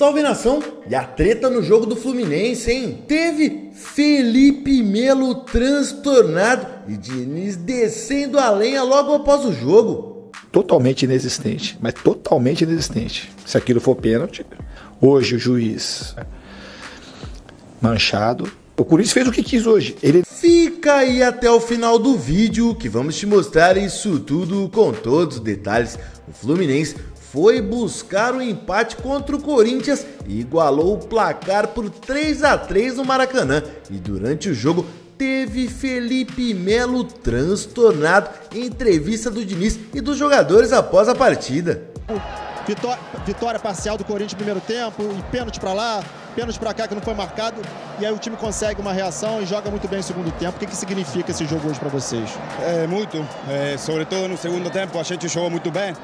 Salve nação! E a treta no jogo do Fluminense, hein? Teve Felipe Melo transtornado e Diniz descendo a lenha logo após o jogo. Totalmente inexistente, mas totalmente inexistente. Se aquilo for pênalti, hoje o juiz manchado. O Corinthians fez o que quis hoje. Ele Fica aí até o final do vídeo que vamos te mostrar isso tudo com todos os detalhes. O Fluminense foi buscar o um empate contra o Corinthians e igualou o placar por 3 a 3 no Maracanã. E durante o jogo teve Felipe Melo transtornado em entrevista do Diniz e dos jogadores após a partida. Vitória, vitória parcial do Corinthians no primeiro tempo, e pênalti para lá, pênalti para cá que não foi marcado, e aí o time consegue uma reação e joga muito bem no segundo tempo. O que, que significa esse jogo hoje para vocês? É muito, é, sobretudo no segundo tempo a gente jogou muito bem.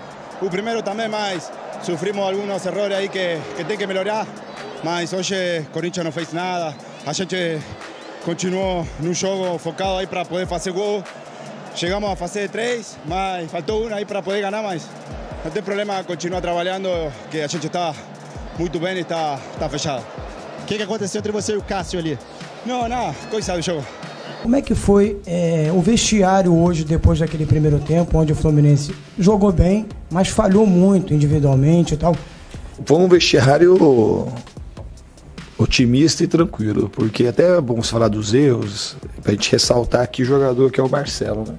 O primeiro também, mas sofrimos alguns erros aí que, que tem que melhorar. Mas hoje o Corinthians não fez nada. A gente continuou no jogo focado aí para poder fazer gol. Chegamos a fazer três, mas faltou um aí para poder ganhar, mas não tem problema, continua trabalhando, que a gente está muito bem e está tá fechado. O que, que aconteceu entre você e o Cássio ali? Não, não, coisa do jogo. Como é que foi é, o vestiário hoje, depois daquele primeiro tempo, onde o Fluminense jogou bem, mas falhou muito individualmente e tal? Foi um vestiário otimista e tranquilo, porque até é bom falar dos erros, pra gente ressaltar aqui o jogador que é o Marcelo, né?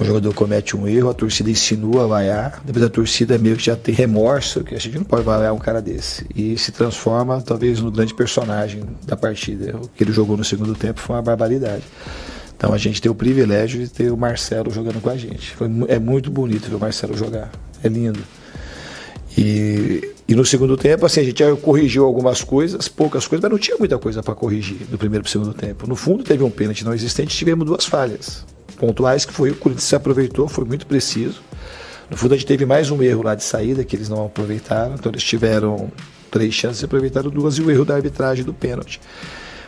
O jogador comete um erro, a torcida insinua a vaiar, depois a torcida meio que já tem remorso, que a gente não pode vaiar um cara desse. E se transforma talvez no grande personagem da partida. O que ele jogou no segundo tempo foi uma barbaridade. Então a gente tem o privilégio de ter o Marcelo jogando com a gente. Foi, é muito bonito ver o Marcelo jogar. É lindo. E, e no segundo tempo, assim, a gente já corrigiu algumas coisas, poucas coisas, mas não tinha muita coisa para corrigir do primeiro para o segundo tempo. No fundo, teve um pênalti não existente, tivemos duas falhas pontuais, que foi o Corinthians se aproveitou, foi muito preciso. No fundo, a gente teve mais um erro lá de saída que eles não aproveitaram, então eles tiveram três chances e aproveitaram duas e o erro da arbitragem do pênalti.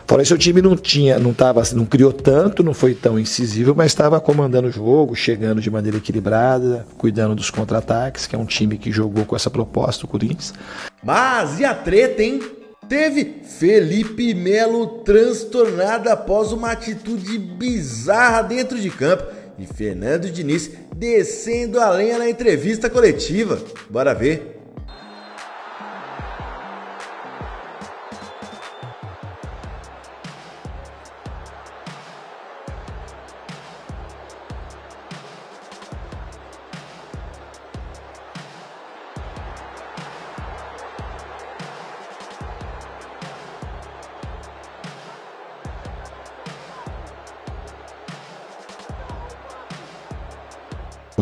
Fora isso, o time não tinha, não tava, não criou tanto, não foi tão incisivo, mas estava comandando o jogo, chegando de maneira equilibrada, cuidando dos contra-ataques, que é um time que jogou com essa proposta, o Corinthians. Mas e a treta, hein? Teve Felipe Melo transtornado após uma atitude bizarra dentro de campo e Fernando Diniz descendo a lenha na entrevista coletiva. Bora ver.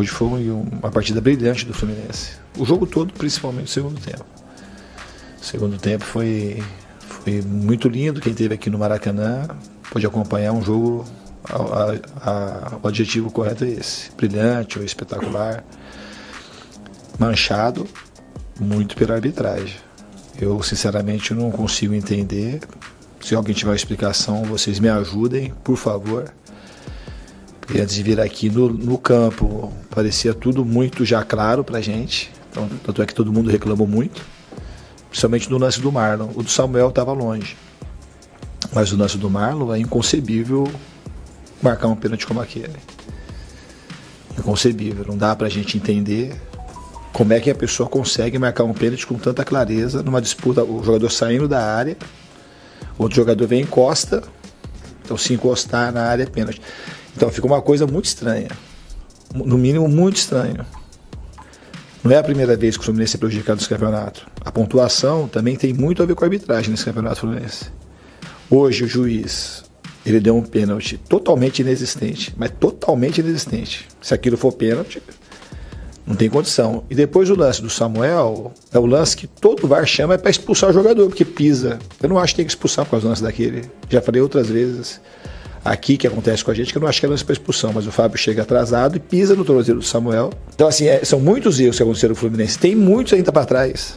Hoje foi uma partida brilhante do Fluminense. O jogo todo, principalmente o segundo tempo. O segundo tempo foi, foi muito lindo. Quem esteve aqui no Maracanã pôde acompanhar um jogo. A, a, o adjetivo correto é esse: brilhante ou espetacular. Manchado muito pela arbitragem. Eu, sinceramente, não consigo entender. Se alguém tiver uma explicação, vocês me ajudem, por favor. E antes de vir aqui no, no campo, parecia tudo muito já claro pra gente. Então, tanto é que todo mundo reclamou muito. Principalmente do lance do Marlon. O do Samuel estava longe. Mas o lance do Marlon é inconcebível marcar um pênalti como aquele. Inconcebível. Não dá pra gente entender como é que a pessoa consegue marcar um pênalti com tanta clareza numa disputa, o jogador saindo da área, outro jogador vem e encosta, então se encostar na área é pênalti. Então fica uma coisa muito estranha. No mínimo, muito estranho. Não é a primeira vez que o Fluminense é prejudicado nesse campeonato. A pontuação também tem muito a ver com a arbitragem nesse campeonato Fluminense. Hoje o juiz ele deu um pênalti totalmente inexistente, mas totalmente inexistente. Se aquilo for pênalti, não tem condição. E depois o lance do Samuel é o lance que todo VAR chama é para expulsar o jogador, porque pisa. Eu não acho que tem que expulsar por causa do lance daquele. Já falei outras vezes aqui que acontece com a gente, que eu não acho que é lance para expulsão, mas o Fábio chega atrasado e pisa no tornozelo do Samuel. Então, assim, é, são muitos erros que aconteceram no Fluminense. Tem muitos ainda para trás.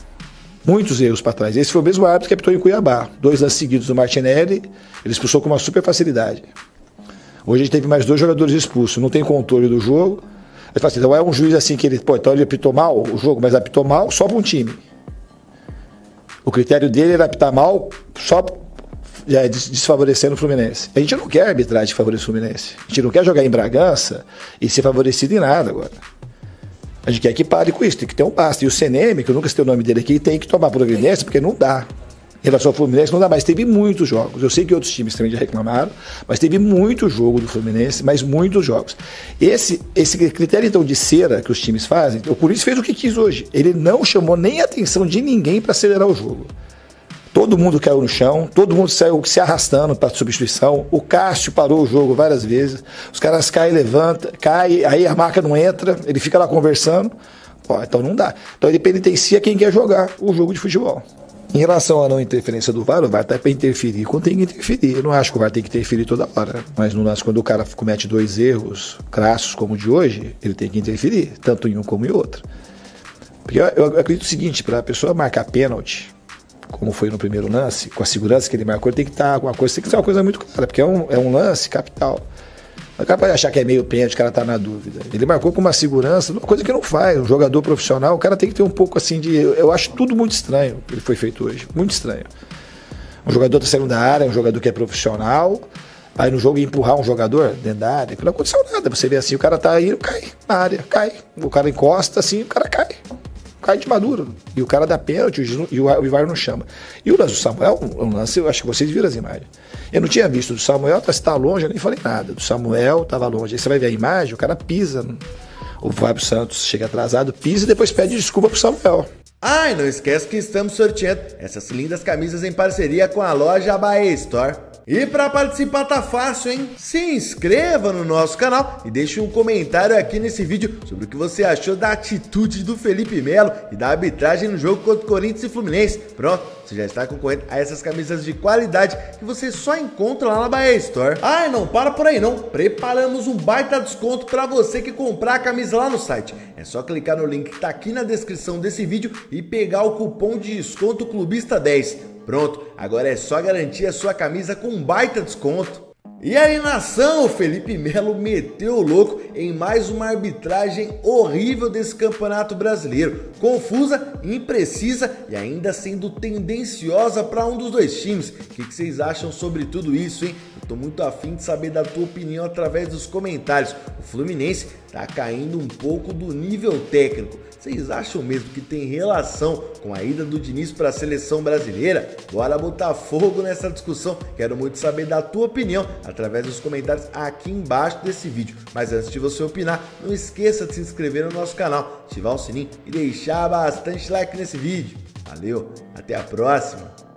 Muitos erros para trás. Esse foi o mesmo árbitro que apitou em Cuiabá. Dois lances seguidos do Martinelli, ele expulsou com uma super facilidade. Hoje a gente teve mais dois jogadores expulsos. Não tem controle do jogo. Assim, então é um juiz assim que ele, pô, então ele apitou mal o jogo, mas apitou mal só para um time. O critério dele era apitar mal só desfavorecendo o Fluminense. A gente não quer arbitragem favorecer o Fluminense. A gente não quer jogar em Bragança e ser favorecido em nada agora. A gente quer que pare com isso, tem que ter um basta. E o CNM, que eu nunca citei o nome dele aqui, tem que tomar providência, porque não dá. Em relação ao Fluminense, não dá mais. Teve muitos jogos. Eu sei que outros times também já reclamaram, mas teve muito jogo do Fluminense, mas muitos jogos. Esse, esse critério, então, de cera que os times fazem, o Corinthians fez o que quis hoje. Ele não chamou nem a atenção de ninguém para acelerar o jogo. Todo mundo caiu no chão, todo mundo saiu se arrastando para substituição. O Cássio parou o jogo várias vezes. Os caras caem, levanta, cai, aí a marca não entra, ele fica lá conversando. Então não dá. Então ele penitencia quem quer jogar o jogo de futebol. Em relação à não interferência do VAR, o VAR está para interferir quando tem que interferir. Eu não acho que o VAR tem que interferir toda hora. Mas no lance, quando o cara comete dois erros crassos como o de hoje, ele tem que interferir, tanto em um como em outro. Porque eu, eu acredito o seguinte, para a pessoa marcar pênalti, como foi no primeiro lance, com a segurança que ele marcou, tem que estar alguma coisa, tem que ser uma coisa muito clara, porque é um, é um lance capital. O cara pode achar que é meio pênalti, o cara tá na dúvida. Ele marcou com uma segurança, uma coisa que não faz. Um jogador profissional, o cara tem que ter um pouco assim de. Eu acho tudo muito estranho que ele foi feito hoje. Muito estranho. Um jogador tá saindo da área, um jogador que é profissional. Aí no jogo empurrar um jogador dentro da área, não aconteceu nada. Você vê assim, o cara tá aí, cai na área, cai. O cara encosta assim, o cara cai cai de maduro. E o cara dá pênalti e o VAR não chama. E o lance do Samuel, um lance, eu acho que vocês viram as imagens. Eu não tinha visto do Samuel, tá, tá longe, eu nem falei nada. Do Samuel tava longe. Aí você vai ver a imagem, o cara pisa. O Fábio Santos chega atrasado, pisa e depois pede desculpa pro Samuel. Ah, e não esquece que estamos sorteando essas lindas camisas em parceria com a loja Bahia Store. E para participar tá fácil, hein? Se inscreva no nosso canal e deixe um comentário aqui nesse vídeo sobre o que você achou da atitude do Felipe Melo e da arbitragem no jogo contra o Corinthians e Fluminense. Pronto, você já está concorrendo a essas camisas de qualidade que você só encontra lá na Bahia Store. Ah, não para por aí não. Preparamos um baita desconto para você que comprar a camisa lá no site. É só clicar no link que tá aqui na descrição desse vídeo e pegar o cupom de desconto clubista 10. Pronto, agora é só garantir a sua camisa com um baita desconto. E aí, nação, o Felipe Melo meteu o louco em mais uma arbitragem horrível desse campeonato brasileiro. Confusa, imprecisa e ainda sendo tendenciosa para um dos dois times. O que, que, vocês acham sobre tudo isso, hein? Tô muito afim de saber da tua opinião através dos comentários. O Fluminense tá caindo um pouco do nível técnico. Vocês acham mesmo que tem relação com a ida do Diniz para a seleção brasileira? Bora botar fogo nessa discussão. Quero muito saber da tua opinião através dos comentários aqui embaixo desse vídeo. Mas antes de você opinar, não esqueça de se inscrever no nosso canal, ativar o sininho e deixar bastante like nesse vídeo. Valeu, até a próxima!